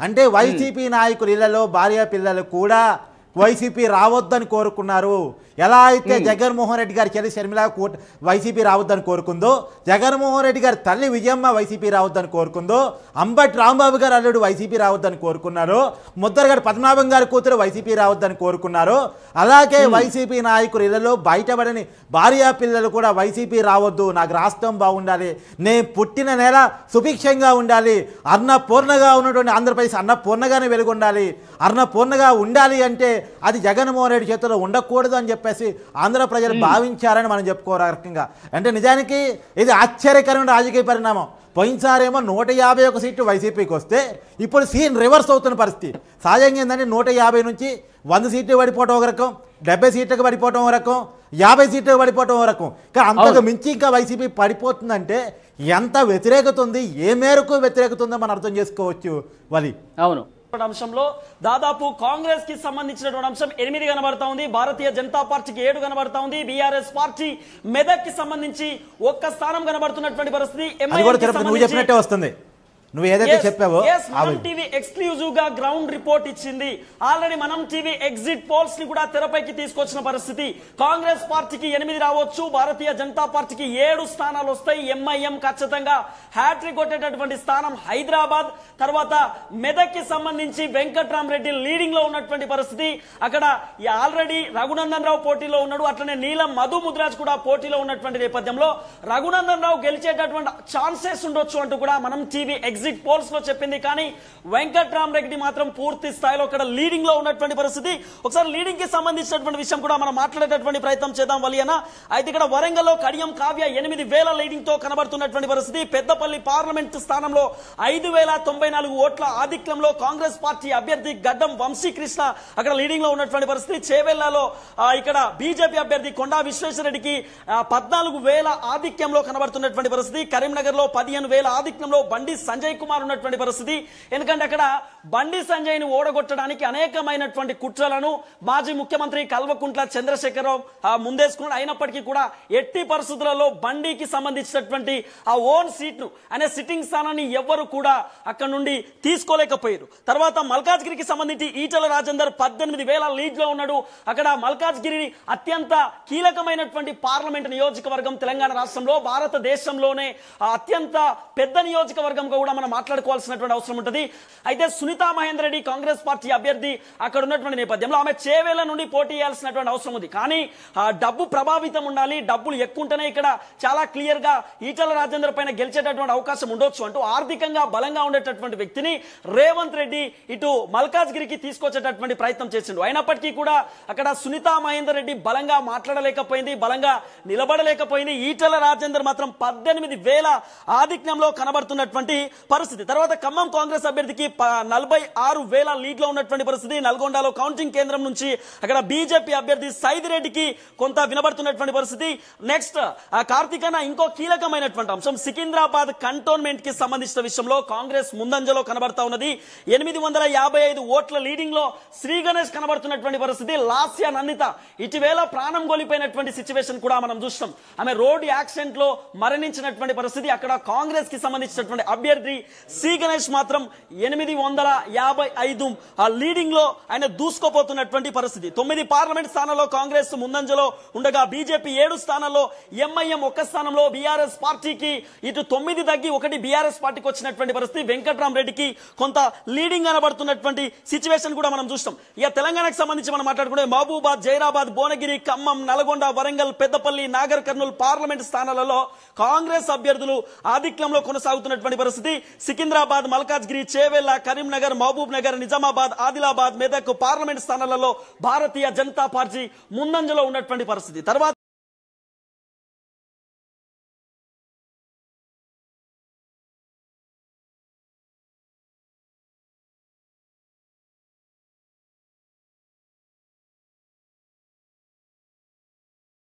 అంటే వైసీపీ నాయకులు ఇళ్ళలో భార్య పిల్లలు కూడా వైసీపీ రావద్దని కోరుకున్నారు. ఎలా అయితే జగన్మోహన్ రెడ్డి గారి చెల్లి షర్మిల వైసీపీ రావద్దని కోరుకుందో జగన్మోహన్ రెడ్డి గారి తల్లి విజయమ్మ వైసీపీ రావద్దని కోరుకుందో అంబటి రాంబాబు గారు అల్లుడు వైసీపీ రావద్దని కోరుకున్నారు. ముద్దరగారి పద్మనాభం గారి కూతురు వైసీపీ రావద్దని కోరుకున్నారు. అలాగే వైసీపీ నాయకులు ఇళ్ళలో బయటపడని భార్యా పిల్లలు కూడా వైసీపీ రావద్దు నాకు రాష్ట్రం బాగుండాలి నేను పుట్టిన నెల సుభిక్షంగా ఉండాలి అన్నపూర్ణగా ఉన్నటువంటి ఆంధ్రప్రదేశ్ అన్నపూర్ణగానే వెలుగొండాలి అన్నపూర్ణగా ఉండాలి అంటే అది జగన్మోహన్ రెడ్డి చేతిలో ఉండకూడదు అని చెప్పేసి ఆంధ్ర ప్రజలు భావించారని మనం చెప్పుకోరు రకంగా. అంటే నిజానికి ఇది ఆశ్చర్యకరమైన రాజకీయ పరిణామం. పోయినసారేమో నూట యాభై ఒక సీట్లు వైసీపీకి వస్తే ఇప్పుడు సీన్ రివర్స్ అవుతున్న పరిస్థితి. సహజంగా ఏంటంటే నూట యాభై నుంచి వంద సీట్లు పడిపోవటం ఒక రకం డెబ్బై సీట్లకు పడిపోవటం ఒక రకం యాభై సీట్లకు పడిపోవటం ఒక రకం. కానీ అంతకు మించి ఇంకా వైసీపీ పడిపోతుందంటే ఎంత వ్యతిరేకత ఉంది ఏ మేరకు వ్యతిరేకత ఉందో మనం అర్థం చేసుకోవచ్చు వలి. అవును. అంశంలో దాదాపు కాంగ్రెస్కి సంబంధించినటువంటి అంశం ఎనిమిది కనబడతా ఉంది. భారతీయ జనతా పార్టీకి ఏడు కనబడతా ఉంది. బీఆర్ఎస్ పార్టీ మెదక్కి సంబంధించి ఒక్క స్థానం కనబడుతున్నటువంటి పరిస్థితి. వస్తుంది. నువ్వు ఏదైతే చెప్పావో మనం టీవీ ఎక్స్క్లూజివ్గా గ్రౌండ్ రిపోర్ట్ ఇచ్చింది. ఆల్రెడీ మనం టీవీ ఎగ్జిట్ పోల్స్ని కూడా తెరపైకి తీసుకొచ్చిన పరిస్థితి. కాంగ్రెస్ పార్టీకి ఎనిమిది రావచ్చు భారతీయ జనతా పార్టీకి ఏడు స్థానాలు వస్తాయి ఎంఐఎం ఖచ్చితంగా హ్యాట్రిక్ కొట్టేటటువంటి స్థానం హైదరాబాద్ తర్వాత మెదక్కి సంబంధించి వెంకట్రామరెడ్డి లీడింగ్లో ఉన్నటువంటి పరిస్థితి. అక్కడ ఆల్రెడీ రఘునందన్ రావు పోటీలో ఉన్నాడు అట్లనే నీలం మధు ముద్రాజ్ కూడా పోటీలో ఉన్నటువంటి నేపథ్యంలో. రఘునందన్ రావు గెలిచేటటువంటి ఛాన్సెస్ ఉండొచ్చు అంటూ కూడా మనం టీవీ ఎగ్జిట్ పోల్స్లో చెప్పింది కానీ వెంకట్రామ్ రెడ్డి మాత్రం పూర్తి స్థాయిలో ఇక్కడ లీడింగ్లో ఉన్నటువంటి పరిస్థితి. ఒకసారి లీడింగ్కి సంబంధించినటువంటి విషయం కూడా మనం మాట్లాడేటటువంటి ప్రయత్నం చేద్దాం వలియన. అయితే ఇక్కడ వరంగల్లో కడియం కావ్య ఎనిమిది వేల లీడింగ్తో కనబడుతున్నటువంటి పరిస్థితి. పెద్దపల్లి పార్లమెంట్ స్థానంలో ఐదు వేల తొంభై నాలుగు ఓట్ల ఆధిక్యంలో కాంగ్రెస్ పార్టీ అభ్యర్థి గడ్డం వంశీకృష్ణ అక్కడ లీడింగ్లో ఉన్నటువంటి పరిస్థితి. చేవెళ్ళలో ఇక్కడ బీజేపీ అభ్యర్థి కొండా విశ్వేశ్వరరెడ్డికి పద్నాలుగు వేల ఆధిక్యంలో కనబడుతున్నటువంటి పరిస్థితి. కరీంనగర్లో పదిహేను వేల ఆధిక్యంలో బండి సంజయ్ కుమార్ ఉన్నటువంటి పరిస్థితి. ఎందుకంటే అక్కడ బండి సంజయ్ని ఓడగొట్టడానికి అనేకమైనటువంటి కుట్రలను మాజీ ముఖ్యమంత్రి కల్వకుంట్ల చంద్రశేఖరరావు ముందేసుకున్నాడు. అయినప్పటికీ కూడా ఎట్టి పరిస్థితులలో బండికి సంబంధించినటువంటి ఆ ఓన్ సీట్ను అనే సిట్టింగ్ స్థానాన్ని ఎవ్వరు కూడా అక్కడ నుండి తీసుకోలేకపోయారు. తర్వాత మల్కాజ్గిరికి సంబంధించి ఈటల రాజేందర్ పద్దెనిమిది వేల లీడ్లో ఉన్నాడు. అక్కడ మల్కాజ్గిరి అత్యంత కీలకమైనటువంటి పార్లమెంట్ నియోజకవర్గం తెలంగాణ రాష్ట్రంలో భారతదేశంలోనే అత్యంత పెద్ద నియోజకవర్గంగా కూడా మనం మాట్లాడుకోవాల్సినటువంటి అవసరం ఉంటుంది. అయితే సునీతా మహేందర్ రెడ్డి కాంగ్రెస్ పార్టీ అభ్యర్థి అక్కడ ఉన్నటువంటి నేపథ్యంలో ఆమె చేవేల నుండి పోటీ చేయాల్సినటువంటి అవసరం ఉంది. కానీ ఆ డబ్బు ప్రభావితం ఉండాలి డబ్బులు ఎక్కువ ఉంటేనే ఇక్కడ చాలా క్లియర్గా ఈటల రాజేందర్ పైన గెలిచేటటువంటి అవకాశం ఉండొచ్చు అంటూ ఆర్థికంగా బలంగా ఉండేటటువంటి వ్యక్తిని రేవంత్ రెడ్డి ఇటు మల్కాజ్గిరికి తీసుకొచ్చేటటువంటి ప్రయత్నం చేసిండు. అయినప్పటికీ కూడా అక్కడ సునీతా మహేందర్ రెడ్డి బలంగా మాట్లాడలేకపోయింది బలంగా నిలబడలేకపోయింది. ఈటల రాజేందర్ మాత్రం పద్దెనిమిది వేల ఆధిక్యంలో కనబడుతున్నటువంటి పరిస్థితి. తర్వాత ఖమ్మం కాంగ్రెస్ అభ్యర్థికి నలభై ఆరు వేల లీడ్లో ఉన్నటువంటి పరిస్థితి. నల్గొండలో కౌంటింగ్ కేంద్రం నుంచి అక్కడ బీజేపీ అభ్యర్థి సైదిరెడ్డికి కొంత వినబడుతున్నటువంటి పరిస్థితి. నెక్స్ట్ ఆ ఇంకో కీలకమైనటువంటి అంశం. సికింద్రాబాద్ కంటోన్మెంట్కి సంబంధించిన విషయంలో కాంగ్రెస్ ముందంజలో కనబడతా ఉన్నది. ఎనిమిది వందల యాభై ఐదు ఓట్ల లీడింగ్లో శ్రీ గణేష్ కనబడుతున్నటువంటి పరిస్థితి. లాస్య నందిత ఇటీవేళ ప్రాణం కోల్పోయినటువంటి సిచ్యువేషన్ కూడా మనం చూస్తాం ఆమె రోడ్ యాక్సిడెంట్లో మరణించినటువంటి పరిస్థితి. అక్కడ కాంగ్రెస్కి సంబంధించినటువంటి అభ్యర్థి శ్రీ గణేష్ మాత్రం ఎనిమిది వందల యాభై ఐదు ఆ లీడింగ్లో ఆయన దూసుకోపోతున్నటువంటి పరిస్థితి. తొమ్మిది పార్లమెంట్ స్థానాల్లో కాంగ్రెస్ ముందంజలో ఉండగా బీజేపీ ఏడు స్థానాల్లో ఎంఐఎం ఒక్క స్థానంలో బీఆర్ఎస్ పార్టీకి ఇటు తొమ్మిది తగ్గి ఒకటి బీఆర్ఎస్ పార్టీకి వచ్చినటువంటి పరిస్థితి. వెంకట్రామరెడ్డికి కొంత లీడింగ్ అనబడుతున్నటువంటి సిచ్యువేషన్ కూడా మనం చూస్తాం. ఇక తెలంగాణకు సంబంధించి మనం మాట్లాడుకుంటే మహబూబాద్ జైరాబాద్ భువనగిరి ఖమ్మం నల్గొండ వరంగల్ పెద్దపల్లి నాగర్ కర్నూలు పార్లమెంట్ స్థానాలలో కాంగ్రెస్ అభ్యర్థులు ఆధిక్యంలో కొనసాగుతున్నటువంటి పరిస్థితి. సికింద్రాబాద్ మల్కాజ్గిరి చేవెళ్ళ కరీంనగర్ మహబూబ్ నగర్ నిజామాబాద్ ఆదిలాబాద్ మెదక్ పార్లమెంట్ స్థానాలలో భారతీయ జనతా పార్టీ ముందంజలో ఉన్నటువంటి పరిస్థితి. తర్వాత